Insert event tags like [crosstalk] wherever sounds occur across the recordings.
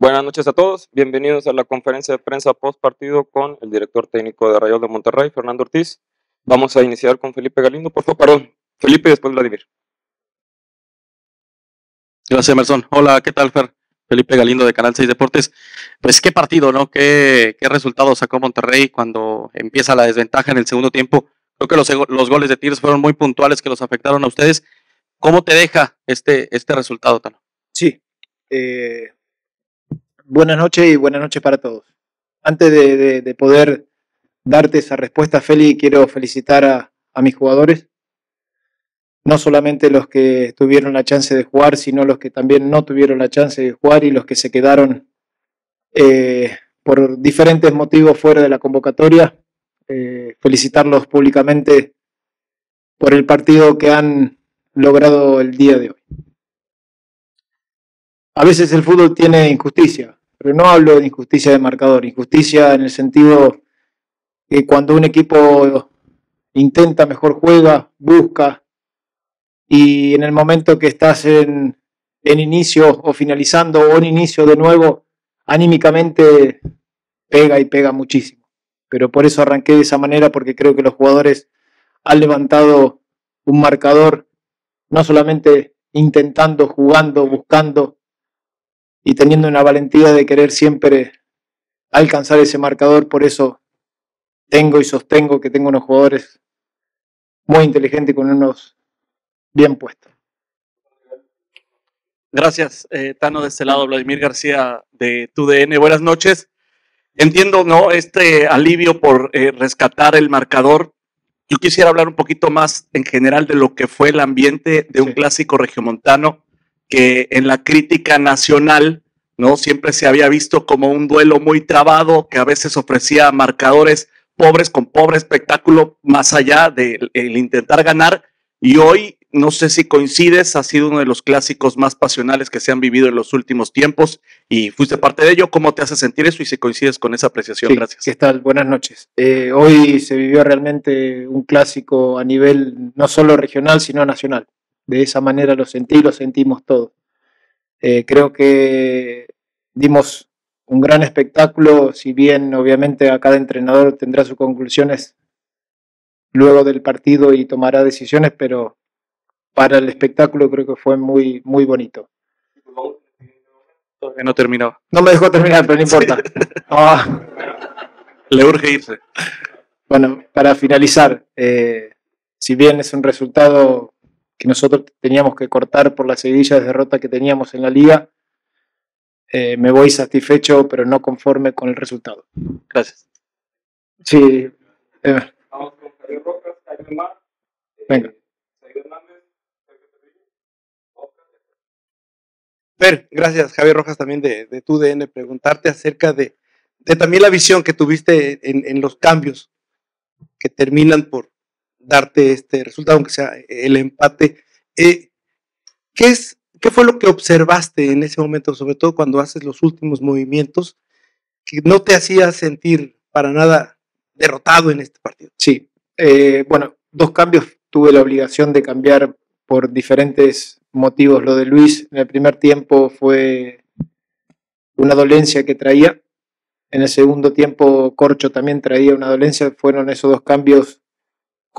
Buenas noches a todos, bienvenidos a la conferencia de prensa post partido con el director técnico de Rayos de Monterrey, Fernando Ortiz. Vamos a iniciar con Felipe Galindo, por favor, perdón, Felipe y después Vladimir. Gracias, Emerson. Hola, ¿qué tal, Fer? Felipe Galindo de Canal 6 Deportes. Pues qué partido, ¿no? ¿Qué, qué resultado sacó Monterrey cuando empieza la desventaja en el segundo tiempo? Creo que los, los goles de Tigres fueron muy puntuales que los afectaron a ustedes. ¿Cómo te deja este, este resultado, Tano? Sí, eh, buenas noches y buenas noches para todos. Antes de, poder darte esa respuesta, Feli, quiero felicitar a, mis jugadores, no solamente los que tuvieron la chance de jugar, sino los que también no tuvieron la chance de jugar y los que se quedaron eh, por diferentes motivos fuera de la convocatoria. Eh, felicitarlos públicamente por el partido que han logrado el día de hoy. A veces el fútbol tiene injusticia, pero no hablo de injusticia de marcador, injusticia en el sentido que cuando un equipo intenta, mejor juega, busca, y en el momento que estás en, en inicio o finalizando o en inicio de nuevo, anímicamente pega y pega muchísimo. Pero por eso arranqué de esa manera, porque creo que los jugadores han levantado un marcador, no solamente intentando, jugando, buscando, y teniendo una valentía de querer siempre alcanzar ese marcador. Por eso tengo y sostengo que tengo unos jugadores muy inteligentes y con unos bien puestos. Gracias, eh, Tano, de este lado, Vladimir García de TUDN. Buenas noches. Entiendo, ¿no? Este alivio por eh, rescatar el marcador. Yo quisiera hablar un poquito más en general de lo que fue el ambiente de un clásico regiomontano que en la crítica nacional, ¿no? Siempre se había visto como un duelo muy trabado, que a veces ofrecía marcadores pobres con pobre espectáculo, más allá del intentar ganar. Y hoy, no sé si coincides, ha sido uno de los clásicos más pasionales que se han vivido en los últimos tiempos y fuiste parte de ello. ¿Cómo te hace sentir eso y si coincides con esa apreciación? Gracias. ¿Qué tal? Buenas noches. Eh, hoy se vivió realmente un clásico a nivel no solo regional, sino nacional de esa manera lo sentí, lo sentimos todos. Eh, creo que dimos un gran espectáculo, si bien obviamente a cada entrenador tendrá sus conclusiones luego del partido y tomará decisiones, pero para el espectáculo creo que fue muy, muy bonito. Todavía no terminó. No me dejó terminar, pero no importa. [laughs] [laughs] Ah. Le urge irse. Bueno, para finalizar, eh, si bien es un resultado que nosotros teníamos que cortar por la seguidilla de derrota que teníamos en la liga. Eh, me voy satisfecho, pero no conforme con el resultado. Gracias. Sí. Eh. Vamos con Javier Rojas, Jaime Mar. Venga. Fer, gracias Javier Rojas también de, de tu DN, preguntarte acerca de, de, también la visión que tuviste en, en los cambios que terminan por, darte este resultado, aunque sea el empate. Eh, ¿qué, es, ¿Qué fue lo que observaste en ese momento, sobre todo cuando haces los últimos movimientos, que no te hacía sentir para nada derrotado en este partido? Sí, eh, bueno, dos cambios tuve la obligación de cambiar por diferentes motivos. Lo de Luis en el primer tiempo fue una dolencia que traía. En el segundo tiempo, Corcho también traía una dolencia. Fueron esos dos cambios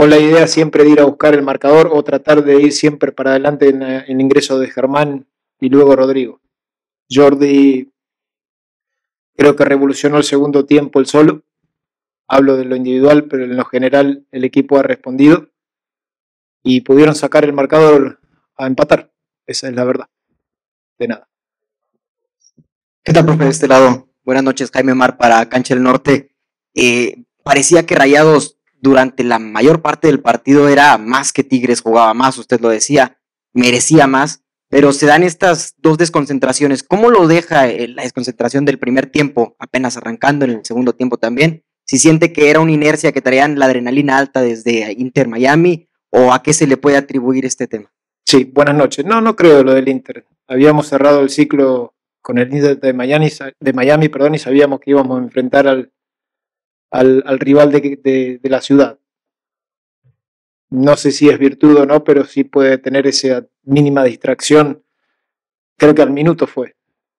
con la idea siempre de ir a buscar el marcador o tratar de ir siempre para adelante en el ingreso de Germán y luego Rodrigo. Jordi creo que revolucionó el segundo tiempo el solo. Hablo de lo individual, pero en lo general el equipo ha respondido y pudieron sacar el marcador a empatar. Esa es la verdad. De nada. ¿Qué tal, profe? De este lado. Buenas noches, Jaime Mar para Cancha del Norte. Eh, parecía que Rayados durante la mayor parte del partido era más que Tigres, jugaba más, usted lo decía, merecía más, pero se dan estas dos desconcentraciones. ¿Cómo lo deja eh, la desconcentración del primer tiempo, apenas arrancando en el segundo tiempo también? Si siente que era una inercia que traían la adrenalina alta desde Inter Miami, o a qué se le puede atribuir este tema? Sí, buenas noches. No, no creo lo del Inter. Habíamos cerrado el ciclo con el Inter de Miami, de Miami perdón, y sabíamos que íbamos a enfrentar al, al, rival de, la ciudad. No sé si es virtud o no, pero sí puede tener esa mínima distracción. Creo que al minuto fue.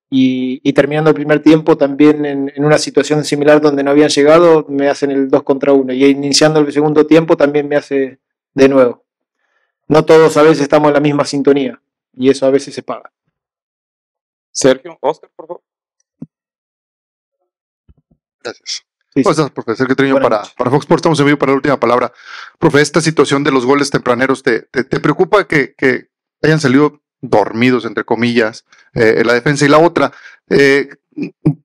Y, y terminando el primer tiempo también en, en una situación similar donde no habían llegado, me hacen el 2 contra 1. Y iniciando el segundo tiempo también me hace de nuevo. No todos a veces estamos en la misma sintonía y eso a veces se paga. Sergio, Oscar, por favor. Gracias. Sí, ¿Cómo estás, profesor? Que Buenas para, para Fox Sports estamos en vivo para la última palabra. Profe, esta situación de los goles tempraneros, ¿te, te, te preocupa que, que hayan salido dormidos, entre comillas, eh, la defensa? Y la otra, eh,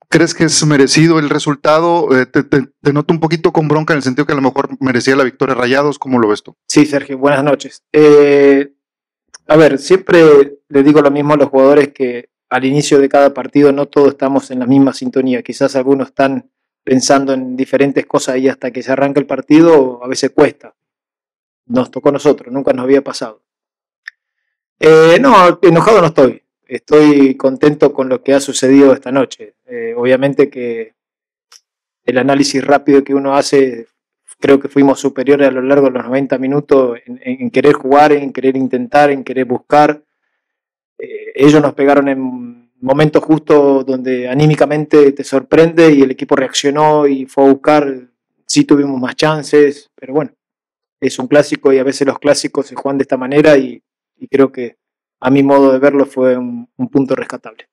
¿crees que es merecido el resultado? Eh, te, te- te noto un poquito con bronca en el sentido que a lo mejor merecía la victoria Rayados. ¿Cómo lo ves tú? Sí, Sergio, buenas noches. A ver, siempre le digo lo mismo a los jugadores que al inicio de cada partido no todos estamos en la misma sintonía. Quizás algunos están pensando en diferentes cosas y hasta que se arranca el partido a veces cuesta. Nos tocó a nosotros, nunca nos había pasado. Eh, no, enojado no estoy. Estoy contento con lo que ha sucedido esta noche. Eh, obviamente que el análisis rápido que uno hace creo que fuimos superiores a lo largo de los 90 minutos en, querer jugar, en querer intentar, en querer buscar. Eh, ellos nos pegaron en momentos justos donde anímicamente te sorprende y el equipo reaccionó y fue a buscar. Sí tuvimos más chances, pero bueno, es un clásico y a veces los clásicos se juegan de esta manera y, y creo que a mi modo de verlo fue un- un punto rescatable.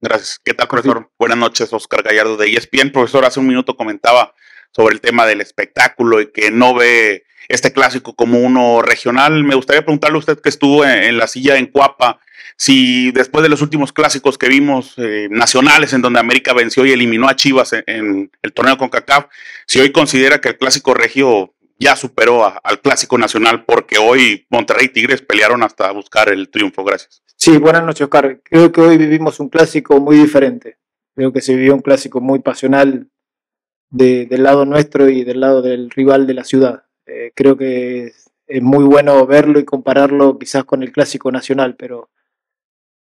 Gracias. ¿Qué tal, profesor? Buenas noches, Oscar Gallardo de ESPN. Profesor, hace un minuto comentaba sobre el tema del espectáculo y que no ve este clásico como uno regional. Me gustaría preguntarle a usted que estuvo en, la silla en Cuapa, si después de los últimos clásicos que vimos eh, nacionales en donde América venció y eliminó a Chivas en, el torneo con CACAF, si hoy considera que el clásico regio ya superó al clásico nacional porque hoy Monterrey y Tigres pelearon hasta buscar el triunfo. Gracias. Sí, buenas noches, Oscar. Creo que hoy vivimos un clásico muy diferente. Creo que se vivió un clásico muy pasional de- del lado nuestro y del lado del rival de la ciudad. Eh, creo que es, es muy bueno verlo y compararlo quizás con el clásico nacional, pero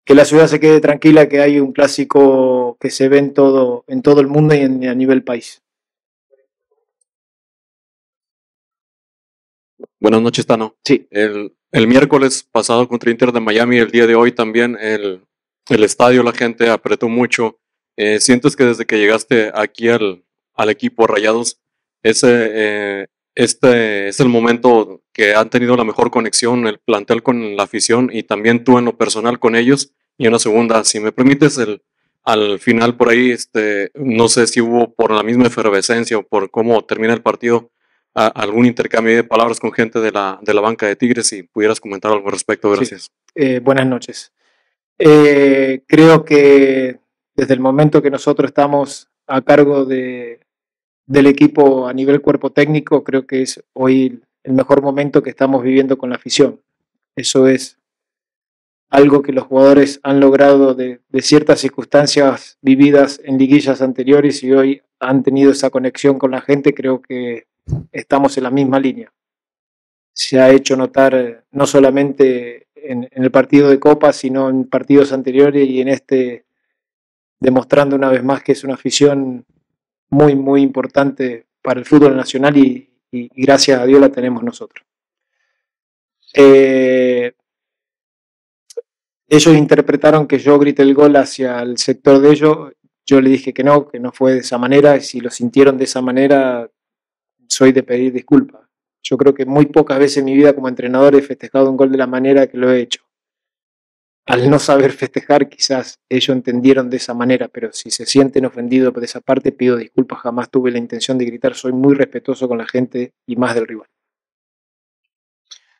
que la ciudad se quede tranquila que hay un clásico que se ve en todo, en todo el mundo y en- a nivel país. Buenas noches, Tano. Sí. El, el miércoles pasado contra Inter de Miami, el día de hoy también, el, el estadio, la gente apretó mucho. Eh, ¿Sientes que desde que llegaste aquí al, al equipo Rayados, ese, eh, este es el momento que han tenido la mejor conexión, el plantel con la afición y también tú en lo personal con ellos? Y una segunda, si me permites, el, al final por ahí, este, no sé si hubo por la misma efervescencia o por cómo termina el partido, a- algún intercambio de palabras con gente de la, de la banca de Tigres, si pudieras comentar algo al respecto, Sí. gracias. Eh, buenas noches. Eh, creo que desde el momento que nosotros estamos a cargo de, del equipo a nivel cuerpo técnico, creo que es hoy el mejor momento que estamos viviendo con la afición. Eso es algo que los jugadores han logrado de, ciertas circunstancias vividas en liguillas anteriores y hoy han tenido esa conexión con la gente, creo que estamos en la misma línea se ha hecho notar eh, no solamente en, en el partido de Copa, sino en partidos anteriores y en este, demostrando una vez más que es una afición muy, muy importante para el fútbol nacional y, gracias a Dios la tenemos nosotros. Eh, ellos interpretaron que yo grité el gol hacia el sector de ellos. Yo le dije que no, que no fue de esa manera. Y si lo sintieron de esa manera, soy de pedir disculpas. Yo creo que muy pocas veces en mi vida como entrenador he festejado un gol de la manera que lo he hecho. Al no saber festejar, quizás ellos entendieron de esa manera, pero si se sienten ofendidos por esa parte, pido disculpas. Jamás tuve la intención de gritar. Soy muy respetuoso con la gente y más del rival.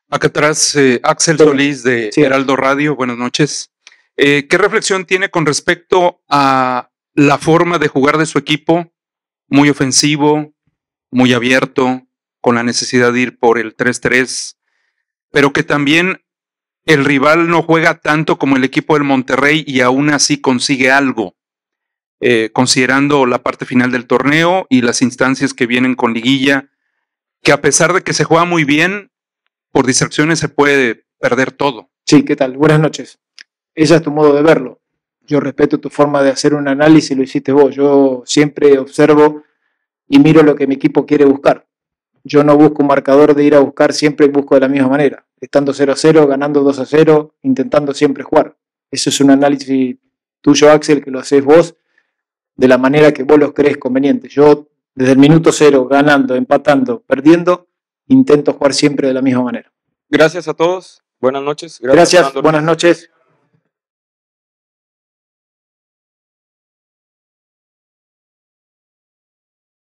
Acá atrás, eh, Axel. Solís de Sí. Heraldo Radio, buenas noches. Eh, ¿Qué reflexión tiene con respecto a la forma de jugar de su equipo? Muy ofensivo, muy abierto, con la necesidad de ir por el 3-3, pero que también el rival no juega tanto como el equipo del Monterrey y aún así consigue algo, eh, considerando la parte final del torneo y las instancias que vienen con liguilla, que a pesar de que se juega muy bien, por distracciones se puede perder todo. Sí, ¿qué tal? Buenas noches. Ese es tu modo de verlo. Yo respeto tu forma de hacer un análisis, lo hiciste vos. Yo siempre observo y miro lo que mi equipo quiere buscar. Yo no busco un marcador de ir a buscar, siempre busco de la misma manera. Estando 0 a 0, ganando 2 a 0, intentando siempre jugar. Eso es un análisis tuyo, Axel, que lo haces vos de la manera que vos lo crees conveniente. Yo, desde el minuto cero, ganando, empatando, perdiendo, intento jugar siempre de la misma manera. Gracias a todos. Buenas noches. Gracias, Fernando. buenas noches.